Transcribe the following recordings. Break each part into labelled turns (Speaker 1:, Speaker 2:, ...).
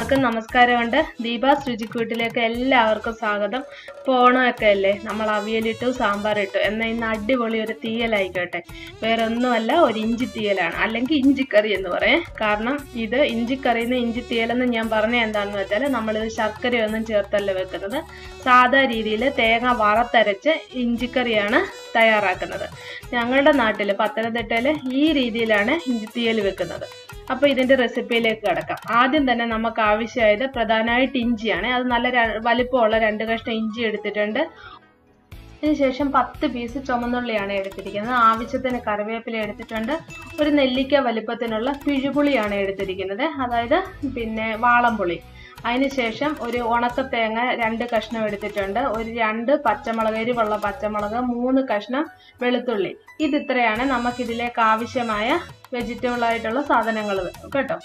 Speaker 1: എല്ലാവർക്കും നമസ്കാരമുണ്ട്. ദീപാസ് രുചിക്കൂട്ടിലേക്ക് എല്ലാവർക്കും സ്വാഗതം. ഇപ്പോൾ ഓണമൊക്കെ അല്ലേ നമ്മൾ അവിയലിട്ടു സാമ്പാറിട്ടു. എന്നാൽ ഇന്ന് അടിപൊളി ഒരു തീയലായിക്കോട്ടെ. വേറെ ഒന്നുമല്ല ഒരു ഇഞ്ചി തീയലാണ്. അല്ലെങ്കിൽ ഇഞ്ചിക്കറി എന്ന് പറയാം. കാരണം ഇത് ഇഞ്ചിക്കറിന്ന് ഇഞ്ചി തീയലെന്ന് ഞാൻ പറഞ്ഞ എന്താണെന്ന് വെച്ചാൽ നമ്മളിത് ശർക്കരയൊന്നും ചേർത്തല്ല വെക്കുന്നത്. സാധാ രീതിയിൽ തേങ്ങ വറത്തരച്ച് ഇഞ്ചിക്കറിയാണ് തയ്യാറാക്കുന്നത്. ഞങ്ങളുടെ നാട്ടിൽ പത്തനംതിട്ടയിൽ ഈ രീതിയിലാണ് ഇഞ്ചി തീയൽ വെക്കുന്നത്. അപ്പോൾ ഇതിന്റെ റെസിപ്പിയിലേക്ക് കിടക്കാം. ആദ്യം തന്നെ നമുക്ക് ആവശ്യമായത് പ്രധാനമായിട്ട് ഇഞ്ചിയാണ്. അത് നല്ല വലിപ്പമുള്ള രണ്ട് കഷ്ണം ഇഞ്ചി എടുത്തിട്ടുണ്ട്. അതിനുശേഷം പത്ത് പീസ് ചുമന്നുള്ളിയാണ് എടുത്തിരിക്കുന്നത്. ആവശ്യത്തിന് കറിവേപ്പില എടുത്തിട്ടുണ്ട്. ഒരു നെല്ലിക്ക വലിപ്പത്തിനുള്ള പിഴുപുളിയാണ് എടുത്തിരിക്കുന്നത്. അതായത് പിന്നെ വാളംപുളി. അതിനുശേഷം ഒരു ഉണക്ക തേങ്ങ രണ്ട് കഷ്ണം എടുത്തിട്ടുണ്ട്. ഒരു രണ്ട് പച്ചമുളക് എരിവുള്ള പച്ചമുളക് മൂന്ന് കഷ്ണം വെളുത്തുള്ളി. ഇത് ഇത്രയാണ് നമുക്ക് ഇതിലേക്ക് ആവശ്യമായ വെജിറ്റബിൾ ആയിട്ടുള്ള സാധനങ്ങൾ. കേട്ടോ?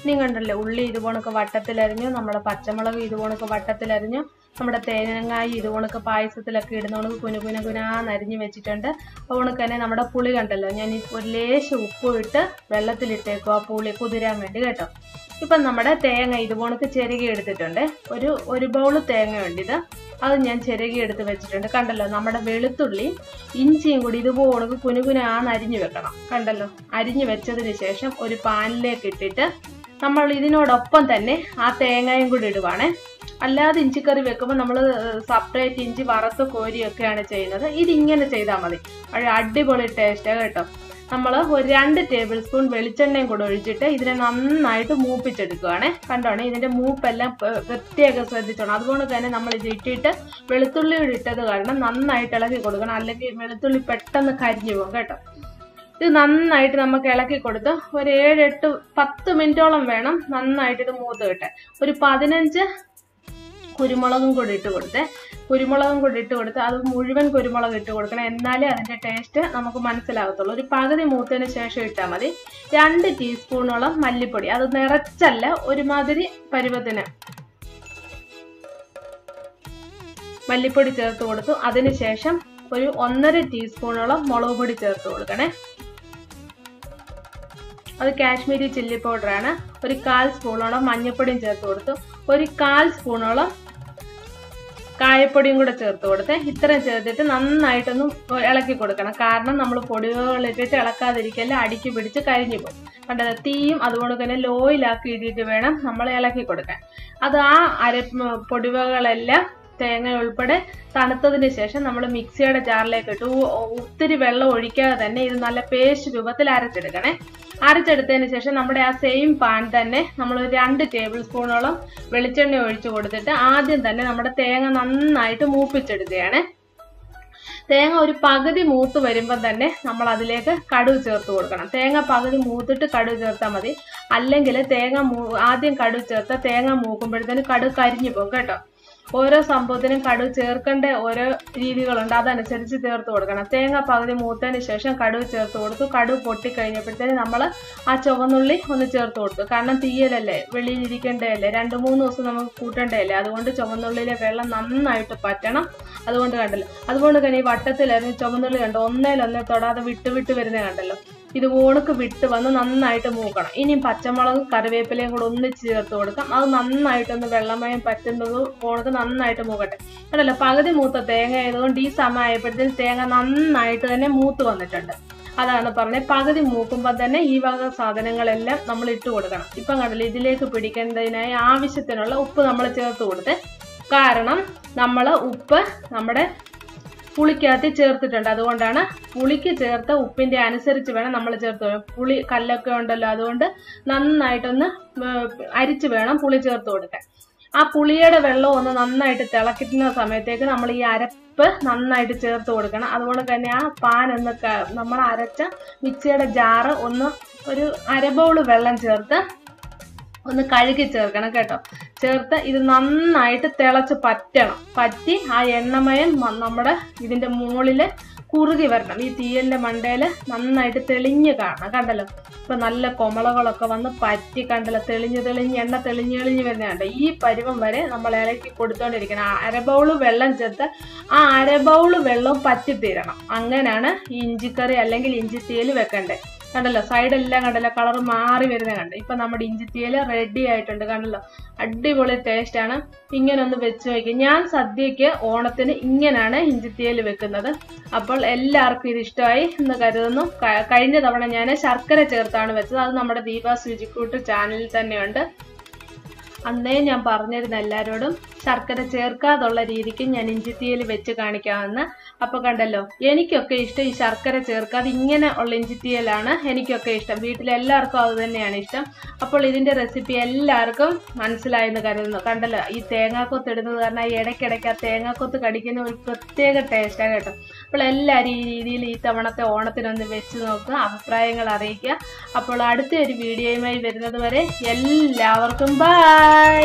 Speaker 1: ഇനി കണ്ടല്ലോ ഉള്ളി ഇതുപോണക്ക് വട്ടത്തിലരിഞ്ഞു നമ്മുടെ പച്ചമുളക് ഇതുപോണക്ക് വട്ടത്തിലരിഞ്ഞു നമ്മുടെ തേങ്ങായി ഇതുപോണക്ക് പായസത്തിലൊക്കെ ഇടുന്നോണക്ക് കുനു കുന കുനാന്നരിഞ്ഞു വെച്ചിട്ടുണ്ട്. അപ്പോൾ ഉണക്ക് തന്നെ നമ്മുടെ പുളി കണ്ടല്ലോ ഞാൻ ഈ ഒരു ലേശം ഉപ്പ് ഇട്ട് വെള്ളത്തിലിട്ടേക്കും ആ പുളി കുതിരാൻ വേണ്ടി കേട്ടോ. ഇപ്പം നമ്മുടെ തേങ്ങ ഇതുപോണക്ക് ചെരുകി എടുത്തിട്ടുണ്ട്. ഒരു ഒരു ബൗൾ തേങ്ങയുണ്ട് ഇത്. അത് ഞാൻ ചെരുകി എടുത്ത് വെച്ചിട്ടുണ്ട്. കണ്ടല്ലോ നമ്മുടെ വെളുത്തുള്ളി ഇഞ്ചിയും കൂടി ഇതുപോണക്ക് കുനുകുനാന്ന് അരിഞ്ഞു വെക്കണം. കണ്ടല്ലോ അരിഞ്ഞു വെച്ചതിന് ശേഷം ഒരു പാനിലേക്ക് ഇട്ടിട്ട് നമ്മൾ ഇതിനോടൊപ്പം തന്നെ ആ തേങ്ങയും കൂടി ഇടുവാണേ. അല്ലാതെ ഇഞ്ചിക്കറി വെക്കുമ്പോൾ നമ്മൾ സെപ്പറേറ്റ് ഇഞ്ചി വറുത്ത് കോരിയൊക്കെയാണ് ചെയ്യുന്നത്. ഇതിങ്ങനെ ചെയ്താൽ മതി. ഒരു അടിപൊളി ടേസ്റ്റ് കേട്ടോ. നമ്മൾ ഒരു രണ്ട് ടേബിൾ സ്പൂൺ വെളിച്ചെണ്ണയും കൂടെ ഒഴിച്ചിട്ട് ഇതിനെ നന്നായിട്ട് മൂപ്പിച്ചെടുക്കുകയാണേ കണ്ടോണേ? ഇതിന്റെ മൂപ്പെല്ലാം പ്രത്യേകം ശ്രദ്ധിച്ചോണം. അതുകൊണ്ട് തന്നെ നമ്മൾ ഇത് ഇട്ടിട്ട് വെളുത്തുള്ളി ഇട്ടത് കാരണം നന്നായിട്ട് ഇളക്കി കൊടുക്കണം. അല്ലെങ്കിൽ വെളുത്തുള്ളി പെട്ടെന്ന് കരിഞ്ഞു പോകും കേട്ടോ. ഇത് നന്നായിട്ട് നമുക്ക് ഇളക്കി കൊടുത്ത് ഒരു ഏഴ് എട്ട് പത്ത് മിനിറ്റോളം വേണം നന്നായിട്ട് ഇത് മൂത്ത് കിട്ടാൻ. ഒരു പതിനഞ്ച് കുരുമുളകും കൂടി ഇട്ട് കൊടുത്ത്. കുരുമുളകും കൂടി ഇട്ട് കൊടുത്ത് അത് മുഴുവൻ കുരുമുളക് ഇട്ട് കൊടുക്കണം. എന്നാലേ അതിന്റെ ടേസ്റ്റ് നമുക്ക് മനസ്സിലാകത്തുള്ളൂ ഒരു പകുതി മൂത്തതിന് ശേഷം ഇട്ടാൽ മതി. രണ്ട് ടീസ്പൂണോളം മല്ലിപ്പൊടി. അത് നിറച്ചല്ല ഒരുമാതിരി പരുവത്തിന് മല്ലിപ്പൊടി ചേർത്ത് കൊടുത്തു. അതിനുശേഷം ഒരു ഒന്നര ടീസ്പൂണോളം മുളക് പൊടി ചേർത്ത് കൊടുക്കണേ. അത് കാശ്മീരി ചില്ലി പൗഡറാണ്. ഒരു കാൽ സ്പൂണോളം മഞ്ഞപ്പൊടിയും ചേർത്ത് കൊടുത്തു. ഒരു കാൽ സ്പൂണോളം കായപ്പൊടിയും കൂടെ ചേർത്ത് കൊടുത്ത്. ഇത്രയും ചേർത്തിട്ട് നന്നായിട്ടൊന്ന് ഇളക്കി കൊടുക്കണം. കാരണം നമ്മൾ പൊടികളിട്ടിട്ട് ഇളക്കാതിരിക്കല്ല അടിക്ക് പിടിച്ച് കരിഞ്ഞു പോകും. കണ്ടത് തീയും അതുകൊണ്ട് തന്നെ ലോയിലാക്കി ഇട്ടിട്ട് വേണം നമ്മൾ ഇളക്കി കൊടുക്കാൻ. അത് ആ അര പൊടിവകളെല്ലാം തേങ്ങ ഉൾപ്പെടെ തണുത്തതിന് ശേഷം നമ്മൾ മിക്സിയുടെ ജാറിലേക്ക് ഇട്ട് ഒത്തിരി വെള്ളം ഒഴിക്കാതെ തന്നെ ഇത് നല്ല പേസ്റ്റ് രൂപത്തിൽ അരച്ചെടുക്കണേ. അരച്ചെടുത്തതിന് ശേഷം നമ്മുടെ ആ സെയിം പാൻ തന്നെ നമ്മൾ രണ്ട് ടേബിൾ സ്പൂണോളം വെളിച്ചെണ്ണ ഒഴിച്ചു കൊടുത്തിട്ട് ആദ്യം തന്നെ നമ്മുടെ തേങ്ങ നന്നായിട്ട് മൂപ്പിച്ചെടുക്കുകയാണ്. തേങ്ങ ഒരു പകുതി മൂത്ത് വരുമ്പോൾ തന്നെ നമ്മൾ അതിലേക്ക് കടുവ് ചേർത്ത് കൊടുക്കണം. തേങ്ങ പകുതി മൂത്തിട്ട് കടുവ് ചേർത്താൽ മതി. അല്ലെങ്കിൽ തേങ്ങ ആദ്യം കടുവ് ചേർത്ത തേങ്ങ മൂക്കുമ്പോഴത്തേന് കടുവ് കരിഞ്ഞു പോകും കേട്ടോ. ഓരോ സംഭവത്തിനും കടുവ് ചേർക്കേണ്ട ഓരോ രീതികളുണ്ട്. അതനുസരിച്ച് ചേർത്ത് കൊടുക്കണം. തേങ്ങ പകുതി മൂത്തതിന് ശേഷം കടുവ് ചേർത്ത് കൊടുത്തു. കടുവ് പൊട്ടിക്കഴിഞ്ഞപ്പോഴത്തേന് നമ്മൾ ആ ചുവന്നുള്ളി ഒന്ന് ചേർത്ത് കൊടുത്തു. കാരണം തീയലല്ലേ? വെളിയിലിരിക്കേണ്ടതല്ലേ രണ്ട് മൂന്ന് ദിവസം നമുക്ക് കൂട്ടേണ്ടതല്ലേ? അതുകൊണ്ട് ചുവന്നുള്ളിയിലെ വെള്ളം നന്നായിട്ട് പറ്റണം. അതുകൊണ്ട് കണ്ടല്ലോ. അതുകൊണ്ട് തന്നെ ഈ വട്ടത്തിലായിരുന്നു ചുവന്നുള്ളി കണ്ടോ? ഒന്നേലൊന്നേ തൊടാതെ വിട്ട് വിട്ട് വരുന്നത് കണ്ടല്ലോ? ഇത് ഓണക്ക് വിട്ട് വന്ന് നന്നായിട്ട് മൂക്കണം. ഇനിയും പച്ചമുളക് കറിവേപ്പിലയും കൂടെ ഒന്നിച്ച് ചേർത്ത് കൊടുക്കാം. അത് നന്നായിട്ടൊന്ന് വെള്ളമയം പറ്റുന്നത് ഓണക്ക് നന്നായിട്ട് മൂക്കട്ടെ അതല്ല പകുതി മൂത്ത തേങ്ങ ആയതുകൊണ്ട് ഈ സമയമായപ്പോഴത്തേന് തേങ്ങ നന്നായിട്ട് തന്നെ മൂത്ത് വന്നിട്ടുണ്ട്. അതാണ് പറഞ്ഞത്. പകുതി മൂക്കുമ്പോൾ തന്നെ ഈ വക സാധനങ്ങളെല്ലാം നമ്മൾ ഇട്ട് കൊടുക്കണം. ഇപ്പം കണ്ടല്ലോ ഇതിലേക്ക് പിടിക്കേണ്ടതിനായി ആവശ്യത്തിനുള്ള ഉപ്പ് നമ്മൾ ചേർത്ത് കൊടുത്ത്. കാരണം നമ്മൾ ഉപ്പ് നമ്മുടെ പുളിക്കകത്ത് ചേർത്തിട്ടുണ്ട്. അതുകൊണ്ടാണ് പുളിക്ക് ചേർത്ത ഉപ്പിന്റെ അനുസരിച്ച് വേണം നമ്മൾ ചേർത്ത് പുളി കല്ലൊക്കെ ഉണ്ടല്ലോ അതുകൊണ്ട് നന്നായിട്ടൊന്ന് അരിച്ച് വേണം പുളി ചേർത്ത് കൊടുക്കാൻ. ആ പുളിയുടെ വെള്ളം ഒന്ന് നന്നായിട്ട് തിളക്കുന്ന സമയത്തേക്ക് നമ്മൾ ഈ അരപ്പ് നന്നായിട്ട് ചേർത്ത് കൊടുക്കണം. അതുകൊണ്ട് തന്നെ ആ പാൻ ഒന്ന് നമ്മൾ അരച്ച മിക്സിയുടെ ജാറ് ഒന്ന് ഒരു അരബൗൾ വെള്ളം ചേർത്ത് ഒന്ന് കഴുകി ചേർക്കണം കേട്ടോ. ചേർത്ത് ഇത് നന്നായിട്ട് തിളച്ച് പറ്റണം. പറ്റി ആ എണ്ണമയം നമ്മുടെ ഇതിന്റെ മുകളിൽ കുറുകി വരണം. ഈ തീയലിന്റെ മണ്ടയിൽ നന്നായിട്ട് തെളിഞ്ഞ് കാണണം കണ്ടല്ലോ. ഇപ്പൊ നല്ല കൊമളകളൊക്കെ വന്ന് പറ്റി കണ്ടല്ലോ. തെളിഞ്ഞ് തെളിഞ്ഞ് എണ്ണ തെളിഞ്ഞ് തെളിഞ്ഞ് വരുന്നുണ്ട് ഈ പരുവം വരെ നമ്മൾ ഇളക്കി കൊടുത്തോണ്ടിരിക്കണം. ആ അരബൗൾ വെള്ളം ചേർത്ത് ആ അരബൗൾ വെള്ളം പറ്റിത്തീരണം. അങ്ങനെയാണ് ഇഞ്ചിക്കറി അല്ലെങ്കിൽ ഇഞ്ചി തീയൽ വെക്കണ്ടേ. കണ്ടല്ലോ സൈഡെല്ലാം കണ്ടല്ലോ കളർ മാറി വരുന്ന കണ്ടു. ഇപ്പൊ നമ്മുടെ ഇഞ്ചിത്തീയൽ റെഡി ആയിട്ടുണ്ട് കണ്ടല്ലോ. അടിപൊളി ടേസ്റ്റ് ആണ്. ഇങ്ങനെ ഒന്ന് വെച്ച് നോക്കി. ഞാൻ സദ്യക്ക് ഓണത്തിന് ഇങ്ങനെയാണ് ഇഞ്ചിത്തീയൽ വെക്കുന്നത്. അപ്പോൾ എല്ലാവർക്കും ഇത് ഇഷ്ടമായി എന്ന് കരുതുന്നു. കഴിഞ്ഞ തവണ ഞാൻ ശർക്കര ചേർത്താണ് വെച്ചത്. അത് നമ്മുടെ ദീപ സുചിക്കൂട്ട് ചാനലിൽ തന്നെയുണ്ട്. അന്നേ ഞാൻ പറഞ്ഞിരുന്ന എല്ലാവരോടും ശർക്കര ചേർക്കാതുള്ള രീതിക്ക് ഞാൻ ഇഞ്ചിത്തീയൽ വെച്ച് കാണിക്കാമെന്ന്. അപ്പൊ കണ്ടല്ലോ എനിക്കൊക്കെ ഇഷ്ടം ഈ ശർക്കര ചേർക്കാതെ ഇങ്ങനെ ഉള്ള ഇഞ്ചിത്തീയലാണ് എനിക്കൊക്കെ ഇഷ്ടം. വീട്ടിലെല്ലാവർക്കും അത് തന്നെയാണ് ഇഷ്ടം. അപ്പോൾ ഇതിന്റെ റെസിപ്പി എല്ലാവർക്കും മനസ്സിലായെന്ന് കരുതുന്നു. കണ്ടല്ലോ ഈ തേങ്ങാക്കൊത്ത് ഇടുന്നത് കാരണം ഇടയ്ക്കിടയ്ക്ക് ആ തേങ്ങാക്കൊത്ത് കടിക്കുന്ന ഒരു പ്രത്യേക ടേസ്റ്റാണ് കേട്ടോ. അപ്പോൾ എല്ലാവരും ഈ രീതിയിൽ ഈ തവണത്തെ ഓണത്തിനൊന്ന് വെച്ച് നോക്കുക അഭിപ്രായങ്ങൾ അറിയിക്കുക. അപ്പോൾ അടുത്ത ഒരു വീഡിയോയുമായി വരുന്നത് വരെ എല്ലാവർക്കും ബൈ